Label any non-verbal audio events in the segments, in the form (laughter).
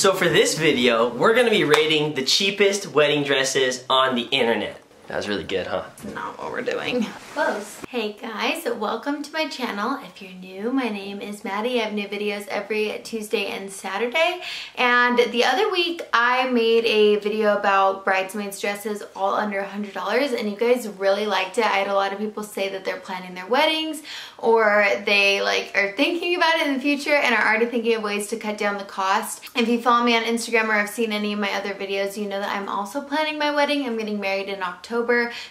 So for this video, we're gonna be rating the cheapest wedding dresses on the internet. That was really good, huh? That's not what we're doing. Close. Hey guys, welcome to my channel. If you're new, my name is Maddie. I have new videos every Tuesday and Saturday. And the other week, I made a video about bridesmaids dresses all under $100 and you guys really liked it. I had a lot of people say that they're planning their weddings or they like are thinking about it in the future and are already thinking of ways to cut down the cost. If you follow me on Instagram or have seen any of my other videos, you know that I'm also planning my wedding. I'm getting married in October,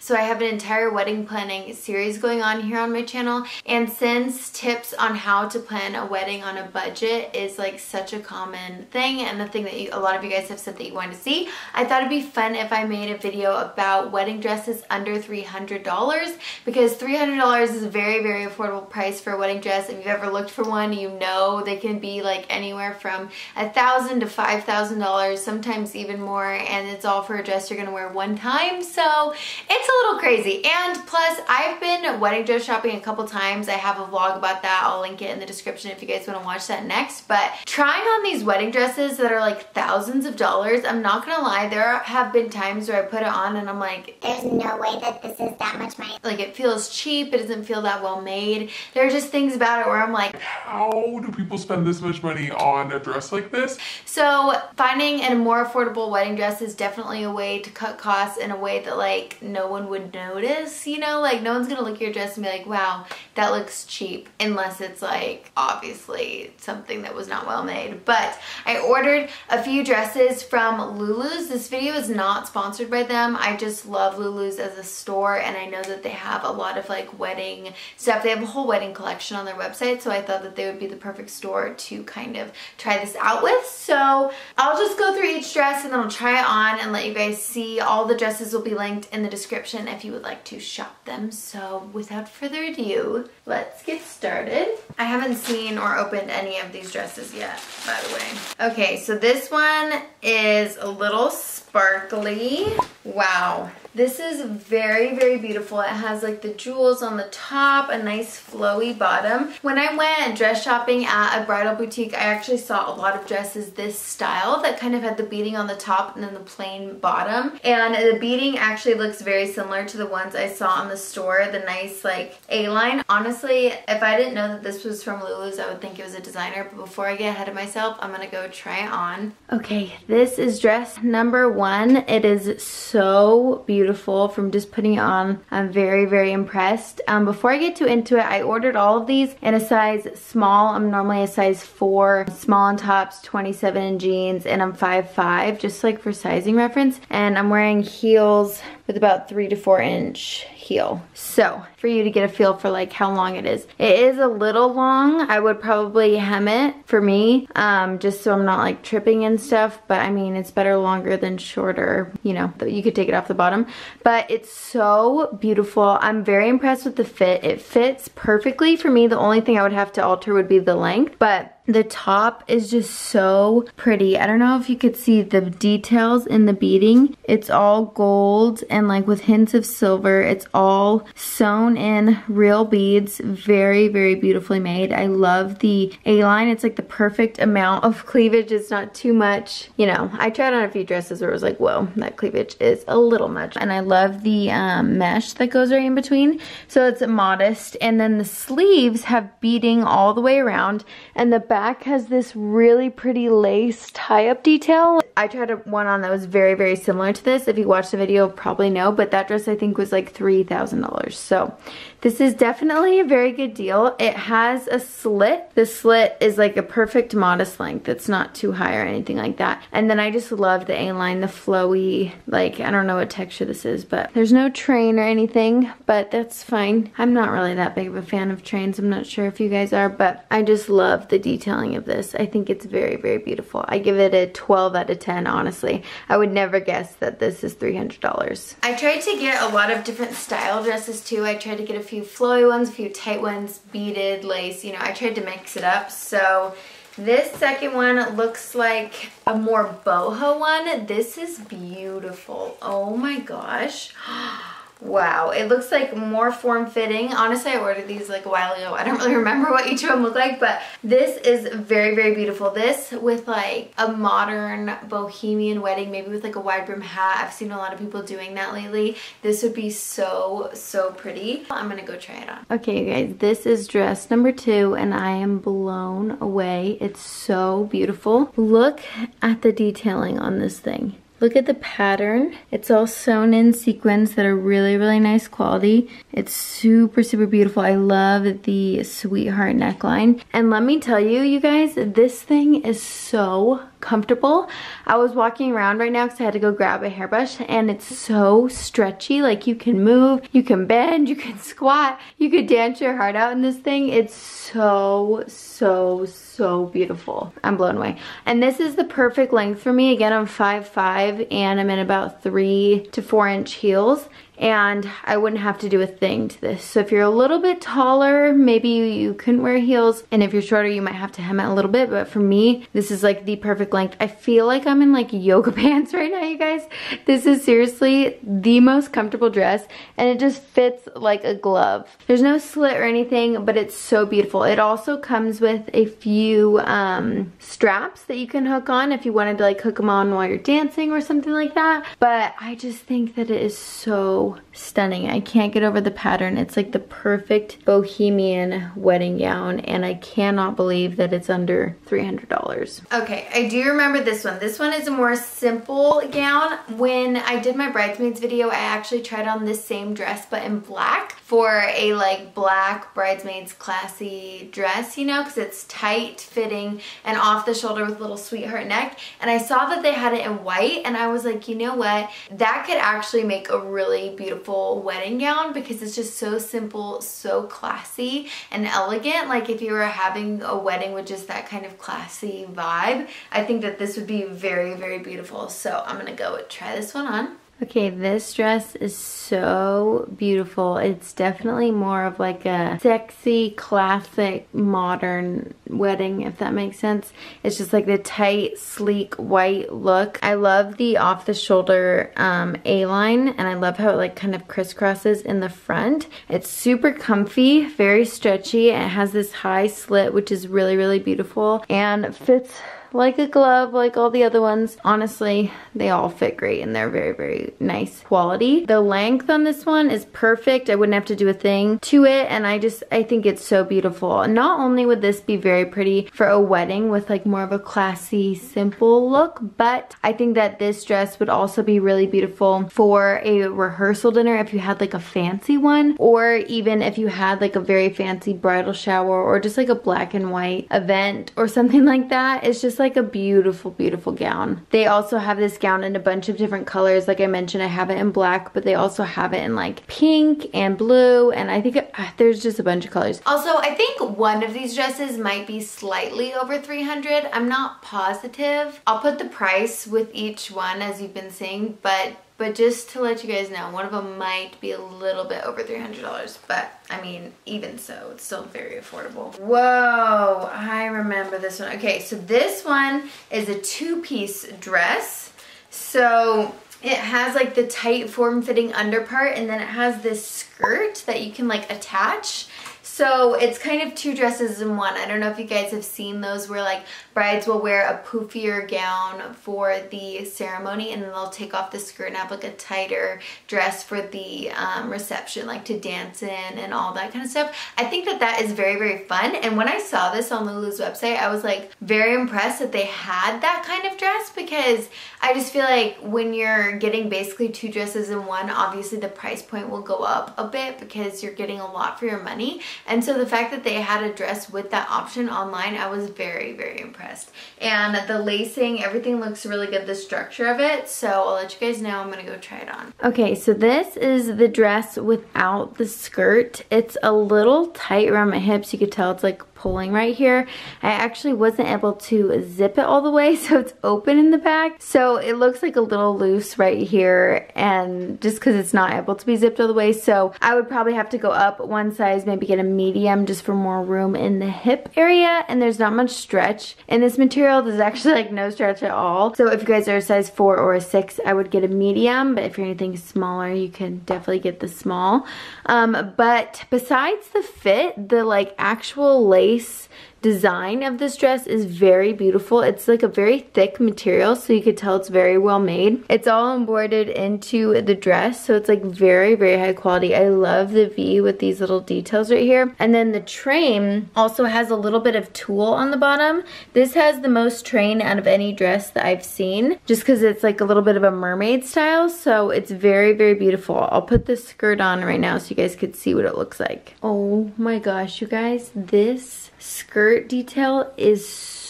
so I have an entire wedding planning series going on here on my channel. And since tips on how to plan a wedding on a budget is like such a common thing and the thing that you, a lot of you guys have said that you want to see, I thought it'd be fun if I made a video about wedding dresses under $300 because $300 is a very, very affordable price for a wedding dress. If you've ever looked for one, you know they can be like anywhere from a thousand to five thousand dollars, sometimes even more, and it's all for a dress you're gonna wear one time. So it's a little crazy. And plus, I've been wedding dress shopping a couple times. I have a vlog about that. I'll link it in the description if you guys want to watch that next. But trying on these wedding dresses that are like thousands of dollars, I'm not gonna lie, there have been times where I put it on and I'm like, there's no way that this is that much money. Like it feels cheap, it doesn't feel that well made. There are just things about it where I'm like, how do people spend this much money on a dress like this? So finding a more affordable wedding dress is definitely a way to cut costs in a way that like no one would notice, you know? Like no one's gonna look at your dress and be like, wow, that looks cheap, unless it's like obviously something that was not well made. But I ordered a few dresses from Lulu's. This video is not sponsored by them. I just love Lulu's as a store and I know that they have a lot of like wedding stuff. They have a whole wedding collection on their website so I thought that they would be the perfect store to kind of try this out with. So I'll just go through each dress and then I'll try it on and let you guys see. All the dresses will be linked in the description if you would like to shop them. So without further ado, let's get started. I haven't seen or opened any of these dresses yet, by the way. Okay, so this one is a little sparkly. Wow. This is very, very beautiful. It has like the jewels on the top, a nice flowy bottom. When I went dress shopping at a bridal boutique, I actually saw a lot of dresses this style that kind of had the beading on the top and then the plain bottom. And the beading actually looks very similar to the ones I saw on the store, the nice like A-line. Honestly, if I didn't know that this was from Lulu's, I would think it was a designer. But before I get ahead of myself, I'm gonna go try it on. Okay, this is dress number one. It is so beautiful beautiful from just putting it on. I'm very, very impressed. Um, before I get too into it, I ordered all of these in a size small. I'm normally a size 4, small on tops, 27 in jeans, and I'm 5'5", just like for sizing reference. And I'm wearing heels with about 3 to 4 inch heel. So for you to get a feel for like how long it is. It is a little long. I would probably hem it for me um, just so I'm not like tripping and stuff. But I mean, it's better longer than shorter, you know, you could take it off the bottom. But it's so beautiful. I'm very impressed with the fit. It fits perfectly for me. The only thing I would have to alter would be the length. But the top is just so pretty. I don't know if you could see the details in the beading. It's all gold and like with hints of silver. It's all sewn in real beads. Very, very beautifully made. I love the A-line. It's like the perfect amount of cleavage. It's not too much. You know, I tried on a few dresses where it was like, whoa, that cleavage is a little much. And I love the um, mesh that goes right in between. So it's modest. And then the sleeves have beading all the way around. And the has this really pretty lace tie-up detail. I tried one on that was very, very similar to this. If you watched the video, probably know, but that dress I think was like $3,000. So this is definitely a very good deal. It has a slit. The slit is like a perfect modest length. It's not too high or anything like that. And then I just love the A-line, the flowy, like, I don't know what texture this is, but there's no train or anything, but that's fine. I'm not really that big of a fan of trains. I'm not sure if you guys are, but I just love the detailing of this. I think it's very, very beautiful. I give it a 12 out of 10, honestly. I would never guess that this is $300. I tried to get a lot of different style dresses too. I tried to get a few flowy ones, a few tight ones, beaded, lace, you know, I tried to mix it up. So this second one looks like a more boho one. This is beautiful. Oh my gosh. (gasps) (gasps) Wow, it looks like more form-fitting. Honestly, I ordered these like a while ago. I don't really remember what each of them look like, but this is very, very beautiful. This with like a modern bohemian wedding, maybe with like a wide brim hat. I've seen a lot of people doing that lately. This would be so, so pretty. I'm gonna go try it on. Okay, you guys, this is dress number two, and I am blown away. It's so beautiful. Look at the detailing on this thing. Look at the pattern. It's all sewn in sequins that are really, really nice quality. It's super, super beautiful. I love the sweetheart neckline. And let me tell you, you guys, this thing is so comfortable. I was walking around right now because I had to go grab a hairbrush and it's so stretchy. Like you can move, you can bend, you can (laughs) squat, you could dance your heart out in this thing. It's so, so, so beautiful. I'm blown away. And this is the perfect length for me. Again, I'm 5'5", and I'm in about three to four inch heels and I wouldn't have to do a thing to this. So if you're a little bit taller, maybe you couldn't wear heels, and if you're shorter, you might have to hem it a little bit, but for me, this is like the perfect length. I feel like I'm in like yoga (laughs) pants right now, you guys. This is seriously the most comfortable dress, and it just fits like a glove. There's no slit or anything, but it's so beautiful. It also comes with a few um, straps that you can hook on if you wanted to like hook them on while you're dancing or something like that, but I just think that it is so go stunning. I can't get over the pattern. It's like the perfect bohemian wedding gown and I cannot believe that it's under $300. Okay, I do remember this one. This one is a more simple gown. When I did my bridesmaids video, I actually tried on this same dress but in black for a like black bridesmaids classy dress, you know, because it's tight fitting and off the shoulder with a little sweetheart neck. And I saw that they had it in white and I was like, you know what? That could actually make a really beautiful wedding gown because it's just so simple, so classy and elegant. Like if you were having a wedding with just that kind of classy vibe, I think that this would be very, very beautiful. So I'm gonna go try this one on. Okay, this dress is so beautiful. It's definitely more of like a sexy, classic, modern wedding, if that makes sense. It's just like the tight, sleek, white look. I love the off-the-shoulder um, A-line, and I love how it like kind of crisscrosses in the front. It's super comfy, very stretchy. It has this high slit, which is really, really beautiful, and fits like a glove like all the other ones. Honestly, they all fit great and they're very, very nice quality. The length on this one is perfect. I wouldn't have to do a thing to it and I just, I think it's so beautiful. Not only would this be very pretty for a wedding with like more of a classy, simple look, but I think that this dress would also be really beautiful for a rehearsal dinner if you had like a fancy one or even if you had like a very fancy bridal shower or just like a black and white event or something like that. It's just like like a beautiful, beautiful gown. They also have this gown in a bunch of different colors. Like I mentioned, I have it in black, but they also have it in like pink and blue. And I think uh, there's just a bunch of colors. Also, I think one of these dresses might be slightly over 300. I'm not positive. I'll put the price with each one as you've been seeing, but but just to let you guys know, one of them might be a little bit over $300. But, I mean, even so, it's still very affordable. Whoa, I remember this one. Okay, so this one is a two-piece dress. So it has like the tight form-fitting underpart and then it has this skirt that you can like attach. So it's kind of two dresses in one. I don't know if you guys have seen those where like brides will wear a poofier gown for the ceremony and then they'll take off the skirt and have like a tighter dress for the um, reception, like to dance in and all that kind of stuff. I think that that is very, very fun. And when I saw this on Lulu's website, I was like very impressed that they had that kind of dress because I just feel like when you're getting basically two dresses in one, obviously the price point will go up a bit because you're getting a lot for your money. And so the fact that they had a dress with that option online, I was very, very impressed. And the lacing, everything looks really good, the structure of it. So I'll let you guys know. I'm going to go try it on. Okay, so this is the dress without the skirt. It's a little tight around my hips. You could tell it's like pulling right here. I actually wasn't able to zip it all the way (laughs) so it's open in the back. So it looks like a little loose right here and just because it's not able to be zipped all the way. So I would probably have to go up one size, maybe get a medium just for more room in the hip area and there's not much stretch in this material. There's actually like no stretch at all. So if you guys are a size 4 or a 6, I would get a medium, but if you're anything smaller, you can definitely get the small. Um, but besides the fit, the like actual lace face design of this dress is very beautiful. It's like a very thick material so you could tell it's very well made. It's all embroidered into the dress so it's like very very high quality. I love the V with these little details right here. And then the train also has a little bit of tulle on the bottom. This has the most train out of any dress that I've seen just because it's like a little bit of a mermaid style so it's very very beautiful. I'll put this skirt on right now so you guys could see what it looks like. Oh my gosh you guys this skirt detail is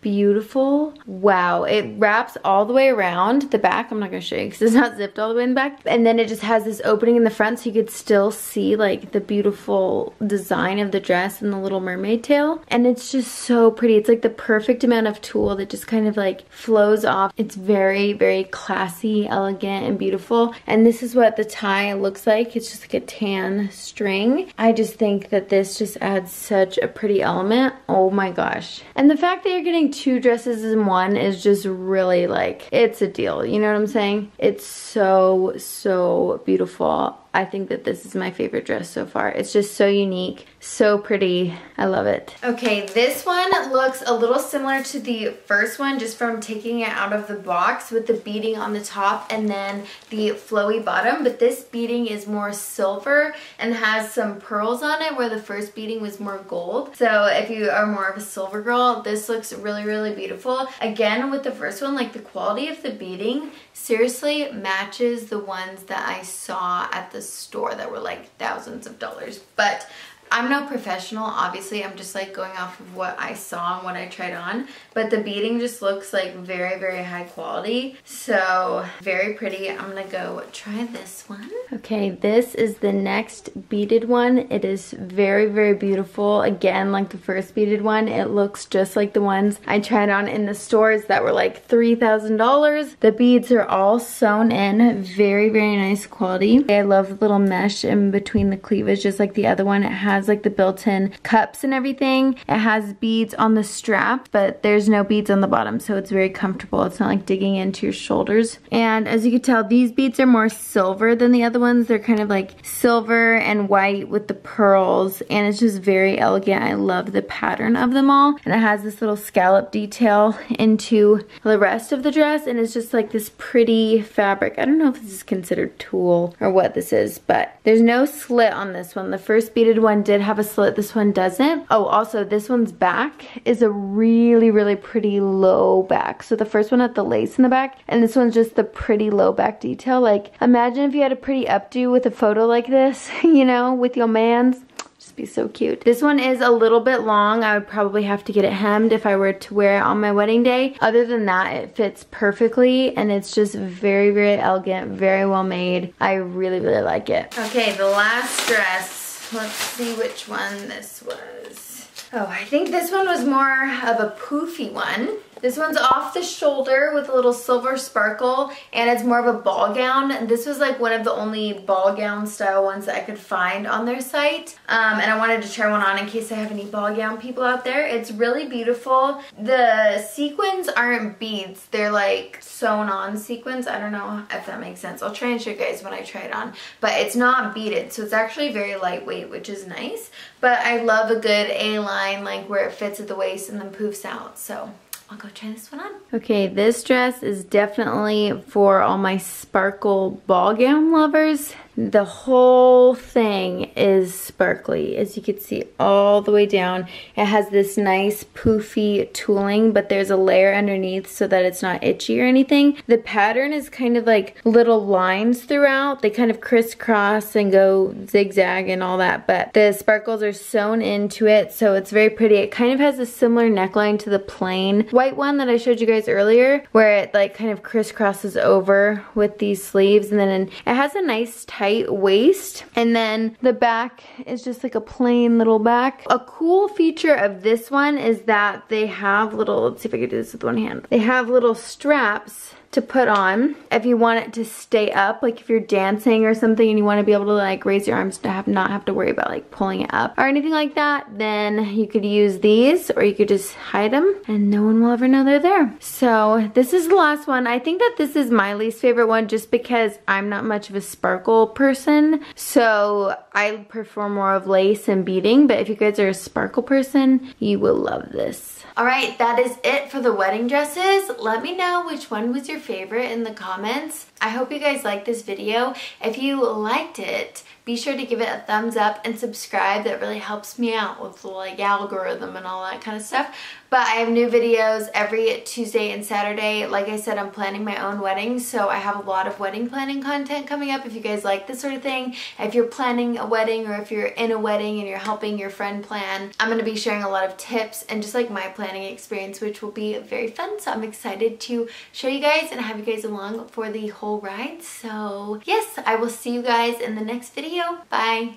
beautiful. Wow, it wraps all the way around the back. I'm not gonna show you because it's not zipped all the way in the back. And then it just has this opening in the front so you could still see like the beautiful design of the dress and the little mermaid tail. And it's just so pretty. It's like the perfect amount of tulle that just kind of like flows off. It's very, very classy, elegant, and beautiful. And this is what the tie looks like. It's just like a tan string. I just think that this just adds such a pretty element. Oh my gosh. And and the fact that you're getting two dresses in one is just really like, it's a deal. You know what I'm saying? It's so, so beautiful. I think that this is my favorite dress so far. It's just so unique, so pretty. I love it. Okay, this one looks a little similar to the first one just from taking it out of the box with the beading on the top and then the flowy bottom, but this beading is more silver and has some pearls on it where the first beading was more gold. So if you are more of a silver girl, this looks really, really beautiful. Again, with the first one, like the quality of the beading seriously matches the ones that I saw at the store that were like thousands of dollars. But I'm no professional, obviously. I'm just like going off of what I saw and what I tried on. But the beading just looks like very, very high quality. So very pretty. I'm gonna go try this one. Okay, this is the next beaded one. It is very, very beautiful. Again, like the first beaded one, it looks just like the ones I tried on in the stores that were like $3,000. The beads are all sewn in. Very, very nice quality. I love the little mesh in between the cleavage, just like the other one. It has has like the built-in cups and everything. It has beads on the strap, but there's no beads on the bottom, so it's very comfortable. It's not like digging into your shoulders. And as you can tell, these beads are more silver than the other ones. They're kind of like silver and white with the pearls, and it's just very elegant. I love the pattern of them all. And it has this little scallop detail into the rest of the dress, and it's just like this pretty fabric. I don't know if this is considered tulle or what this is, but there's no slit on this one. The first beaded one did have a slit, this one doesn't. Oh, also this one's back is a really, really pretty low back. So the first one had the lace in the back and this one's just the pretty low back detail. Like imagine if you had a pretty updo with a photo like this, (laughs) you know, with your mans Just be so cute. This one is a little bit long. I would probably have to get it hemmed if I were to wear it on my wedding day. Other than that, it fits perfectly and it's just very, very elegant, very well made. I really, really like it. Okay, the last dress Let's see which one this was. Oh, I think this one was more of a poofy one. This one's off the shoulder with a little silver sparkle and it's more of a ball gown. This was like one of the only ball gown style ones that I could find on their site. Um, and I wanted to try one on in case I have any ball gown people out there. It's really beautiful. The sequins aren't beads. They're like sewn on sequins. I don't know if that makes sense. I'll try and show you guys when I try it on. But it's not beaded. So it's actually very lightweight, which is nice. But I love a good A-line like where it fits at the waist and then poofs out. So I'll go try this one on. Okay, this dress is definitely for all my sparkle ball gown lovers. The whole thing is sparkly, as you can see all the way down. It has this nice poofy tooling, but there's a layer underneath so that it's not itchy or anything. The pattern is kind of like little lines throughout. They kind of crisscross and go zigzag and all that, but the sparkles are sewn into it, so it's very pretty. It kind of has a similar neckline to the plain white one that I showed you guys earlier, where it like kind of crisscrosses over with these sleeves, and then it has a nice tight tight waist. And then the back is just like a plain little back. A cool feature of this one is that they have little, let's see if I can do this with one hand. They have little straps to put on. If you want it to stay up, like if you're dancing or something and you want to be able to like raise your arms to have not have to worry about like pulling it up or anything like that, then you could use these or you could just hide them and no one will ever know they're there. So this is the last one. I think that this is my least favorite one just because I'm not much of a sparkle person. So I prefer more of lace and beading, but if you guys are a sparkle person, you will love this. All right, that is it for the wedding dresses. Let me know which one was your favorite in the comments. I hope you guys liked this video. If you liked it, be sure to give it a thumbs up and subscribe. That really helps me out with the like algorithm and all that kind of stuff. But I have new videos every Tuesday and Saturday. Like I said, I'm planning my own wedding, so I have a lot of wedding planning content coming up if you guys like this sort of thing. If you're planning a wedding or if you're in a wedding and you're helping your friend plan, I'm going to be sharing a lot of tips and just like my planning experience, which will be very fun. So I'm excited to show you guys and have you guys along for the whole ride. So yes, I will see you guys in the next video. Bye.